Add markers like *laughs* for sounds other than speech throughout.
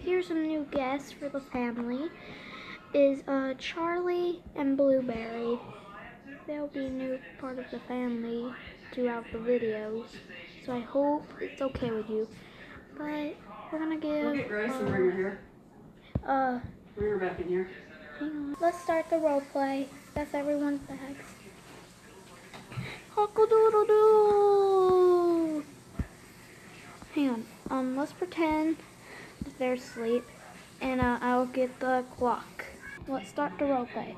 here's some new guests for the family. Is uh Charlie and Blueberry. They'll be a new part of the family throughout the videos. So I hope it's okay with you. But we're gonna give Look at Grace and bring her here. uh Bring her back in here. hang on. Let's start the role play. That's everyone's bags. Huckle doodle doo. Hang on. Um, let's pretend that they're asleep, and uh, I'll get the clock. Let's start the role play.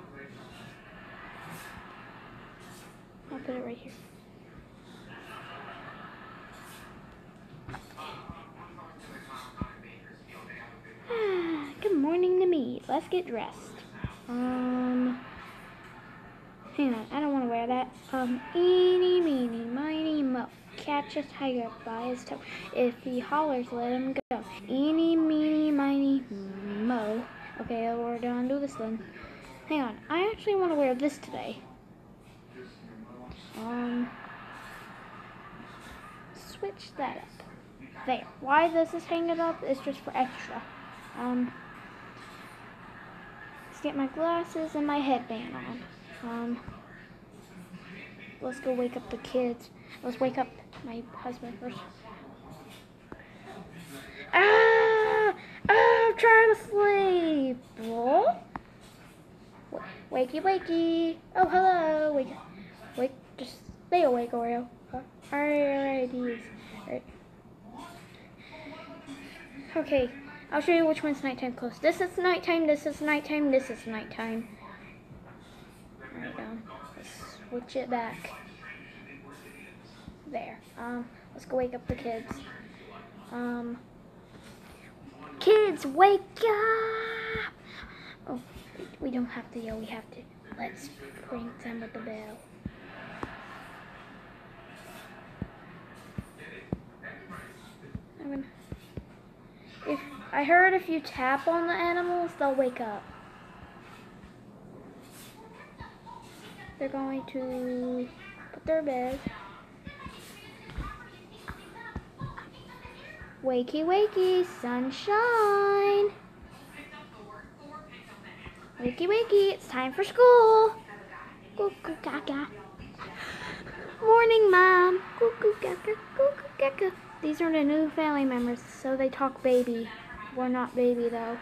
I'll put it right here. *sighs* Good morning to me. Let's get dressed. Um, hang on. I don't want to wear that. Um, eeny, meeny, miny, mo. Catch a tiger by his toe. If he hollers, let him go. Eeny, meeny, miny, mo. Okay, we're gonna do this then. Hang on. I actually want to wear this today. Um, switch that up. There. Why this is hanging up is just for extra. Um, let's get my glasses and my headband on. Um, let's go wake up the kids. Let's wake up my husband first. Ah! Ah! I'm trying to sleep. What? Wakey, wakey. Oh, hello. Wake, wake. Just stay awake, Oreo. Huh? Alright, alright, Alright. Okay, I'll show you which one's nighttime close. This is nighttime, this is nighttime, this is nighttime. Switch it back. There. Um, let's go wake up the kids. Um, kids, wake up! Oh, we don't have to yell, we have to. Let's ring them with the bell. I'm gonna, if I heard if you tap on the animals, they'll wake up. They're going to put their bed. Wakey, wakey, sunshine. Wakey, wakey, it's time for school. Cuckoo, gaga. Morning, Mom. Cuckoo, gaga, cuckoo, gaga. These are the new family members, so they talk baby. We're not baby, though.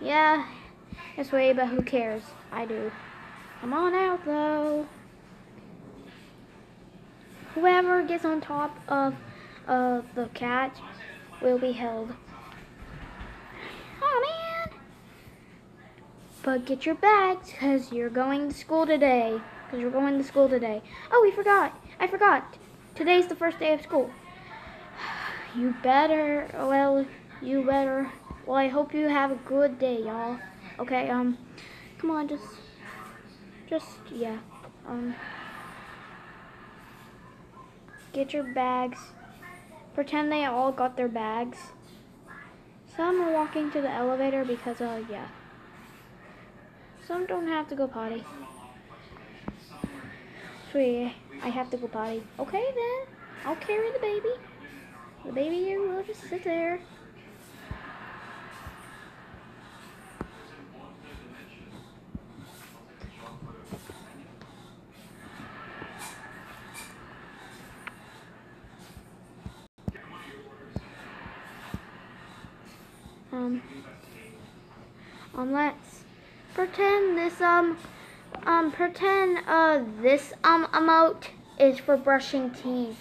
Yeah, this way, but who cares? I do. Come on out, though. Whoever gets on top of of the cat will be held. Oh, man. But get your bags, because you're going to school today. Because you're going to school today. Oh, we forgot. I forgot. Today's the first day of school. *sighs* You better, well, you better, well, I hope you have a good day, y'all. Okay, um, come on, just, just, yeah, um, get your bags. Pretend they all got their bags. Some are walking to the elevator because, uh, yeah. Some don't have to go potty. Sweet, I have to go potty. Okay then, I'll carry the baby. The baby will just sit there. Um, um, let's pretend this, um, um, pretend, uh, this, um, emote is for brushing teeth.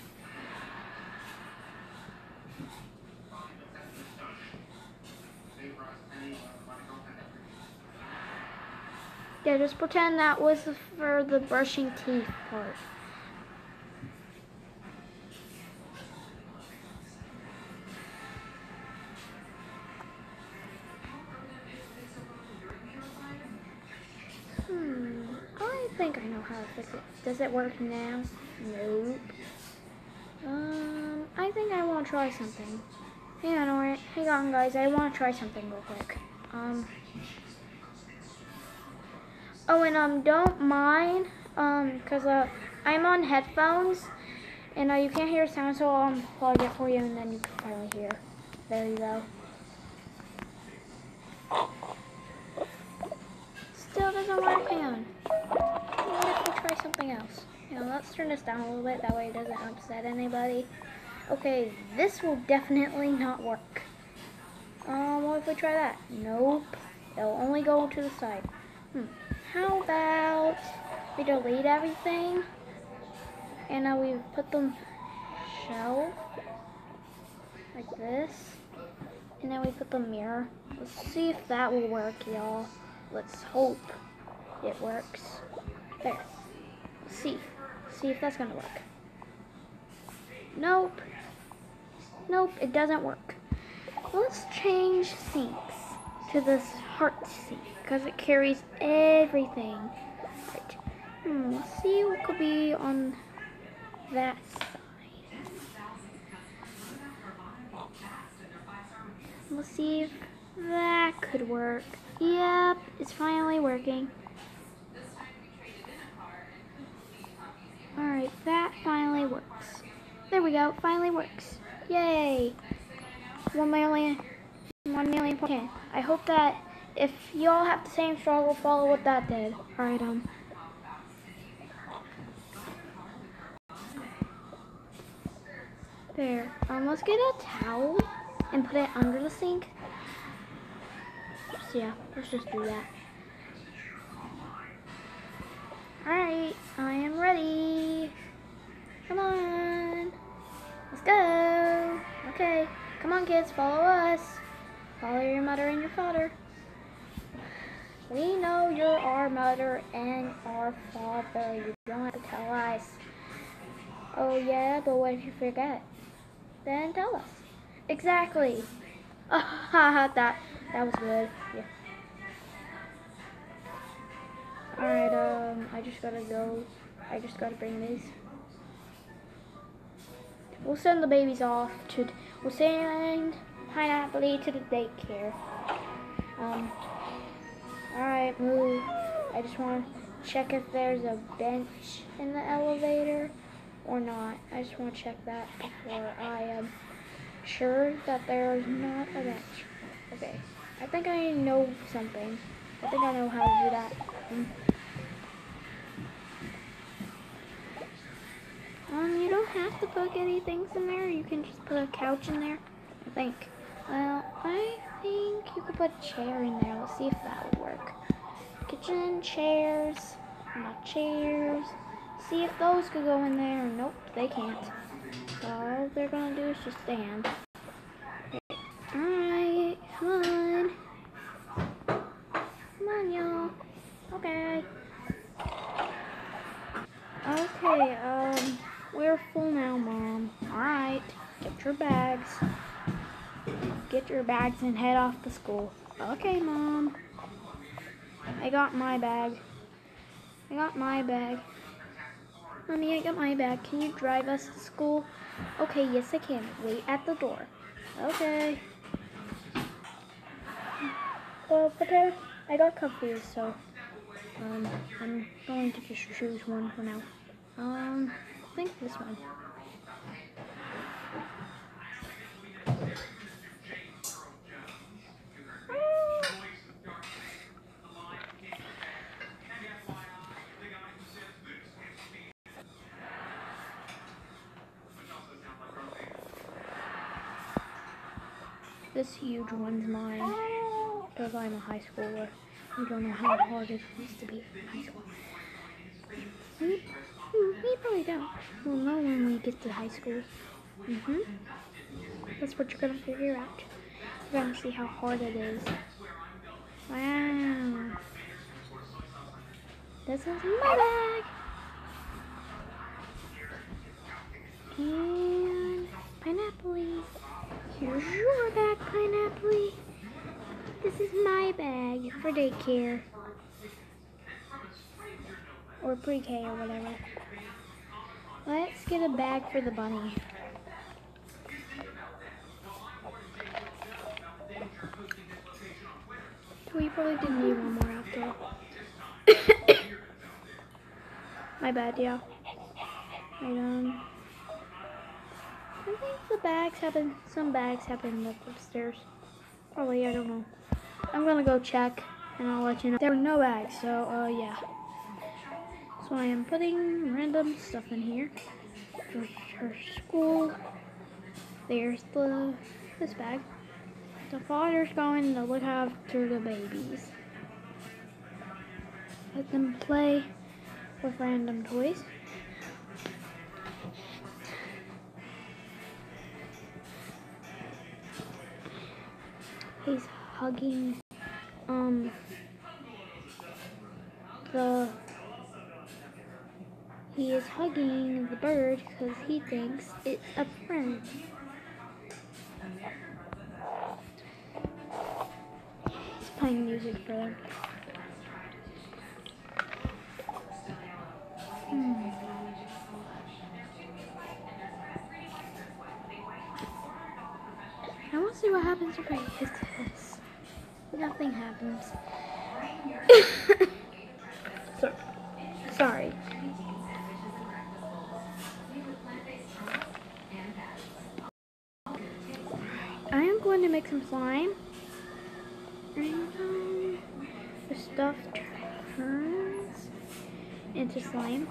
Yeah, just pretend that was for the brushing teeth part. think I know how to fix it. Does it work now? Nope. Um, I think I want to try something. Hang on, alright. Hang on, guys. I want to try something real quick. Um. Oh, and um, don't mind, um, cause uh, I'm on headphones, and uh, you can't hear sound, so I'll unplug it for you, and then you can finally hear. There you go. Still doesn't work. man. Try something else? You know, let's turn this down a little bit. That way it doesn't upset anybody. Okay, this will definitely not work. Um, what if we try that? Nope. It'll only go to the side. Hmm. How about we delete everything? And now we put them shelf like this. And then we put the mirror. Let's see if that will work, y'all. Let's hope it works. There. See. See if that's gonna work. Nope. Nope, it doesn't work. Let's change sinks to this heart sink because it carries everything. Right. Hmm, let's see what could be on that side. Let's see if that could work. Yep, it's finally working. Alright, that finally works. There we go, finally works. Yay! One million, one million point. I hope that if y'all have the same struggle, follow what that did. Alright, um. There. Um, let's get a towel and put it under the sink. So yeah, let's just do that. Alright, I am ready. Come on. Let's go. Okay, come on kids, follow us. Follow your mother and your father. We know you're our mother and our father. You don't have to tell us. Oh yeah, but what if you forget? Then tell us. Exactly. Ah, *laughs* that that was good. Yeah. Alright, um, I just gotta go. I just gotta bring these. We'll send the babies off to. We'll send Pineapple to the daycare. Um. Alright, move. I just want to check if there's a bench in the elevator or not. I just want to check that before I am sure that there is not a bench. Okay. I think I know something. I think I know how to do that. Um, Um, to put any things in there. You can just put a couch in there. I think. Well, I think you could put a chair in there. Let's see if that would work. Kitchen chairs, not chairs. See if those could go in there. Nope, they can't. So all they're gonna do is just stand. Alright, come on. Come on, y'all. Okay. Okay, um, we're full now, Mom. Alright, get your bags. Get your bags and head off to school. Okay, Mom. I got my bag. I got my bag. Mommy, I got my bag. Can you drive us to school? Okay, yes I can. Wait at the door. Okay. Well, there, I got comfy, so um, I'm going to just choose one for now. Um, think this one. This huge one's mine. Because I'm a high schooler. You don't know how hard it is to be in high school. Hmm? We, probably don't. We'll know when we get to high school. hmm That's what you're gonna figure out. You're gonna see how hard it is. Wow. This is my bag. And pineapple. Here's your bag, pineapple. This is my bag for daycare. Or pre-K or whatever. Let's get a bag for the bunny. We probably didn't need one more after all. *coughs* My bad, yeah. Right. I think the bags have been, some bags have been upstairs. Probably, I don't know. I'm gonna go check. and I'll let you know. There were no bags, so uh, yeah. So I am putting random stuff in here for her school. There's the this bag. The father's going to look after the babies. Let them play with random toys. He's hugging um the he is hugging the bird because he thinks it's a friend. He's playing music for them. Hmm. I want to see what happens if I hit this. Nothing happens. *laughs* going to make some slime. And the stuff turns into slime.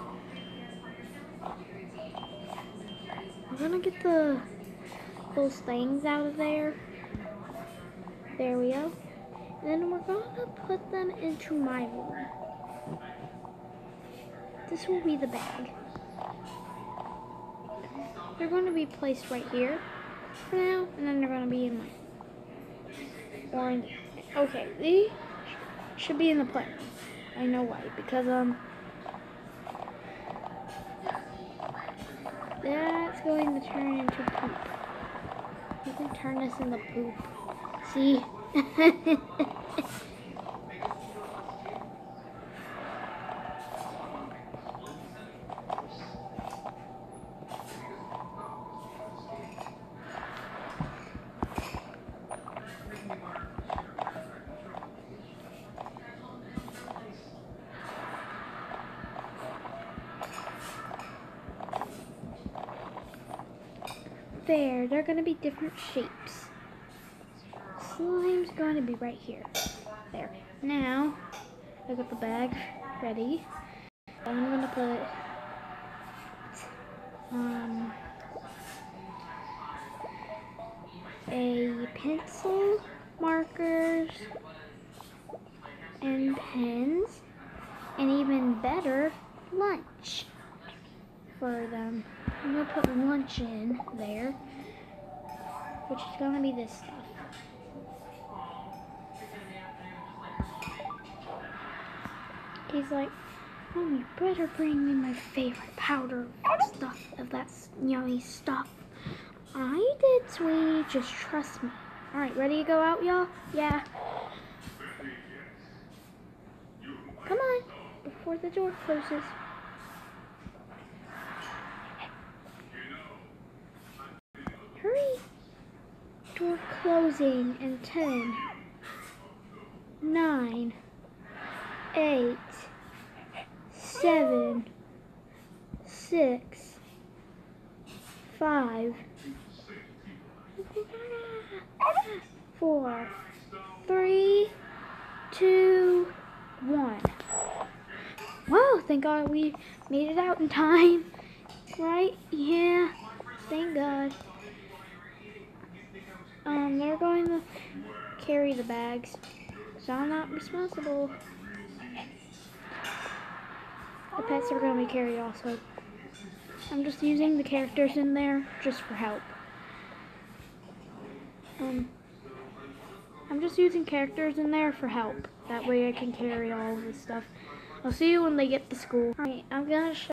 I'm gonna get the those things out of there. There we go. And then we're gonna put them into my room. This will be the bag. They're going to be placed right here for now, and then they're to be in my orange. Okay, these should be in the plant. I know why, because um, that's going to turn into poop. You can turn this into poop. See? *laughs* There, they're gonna be different shapes. Slime's going to be right here. There. Now, I got the bag ready. I'm gonna put um a pencil, markers, and pens, and even better, lunch for them. I'm gonna put lunch in there, which is gonna be this stuff. He's like, Mom, you better bring me my favorite powder stuff of that yummy stuff. I did, sweetie. Just trust me. All right, ready to go out, y'all? Yeah. Come on, before the door closes. Closing in 10, 9, 8, 7, 6, 5, 4, 3, 2, 1. Whoa, thank God we made it out in time. Right? Yeah. Thank God. Um, they're going to carry the bags, so I'm not responsible. The pets are going to be carried also. I'm just using the characters in there just for help. Um, I'm just using characters in there for help. That way I can carry all of this stuff. I'll see you when they get to school. Alright, I'm gonna show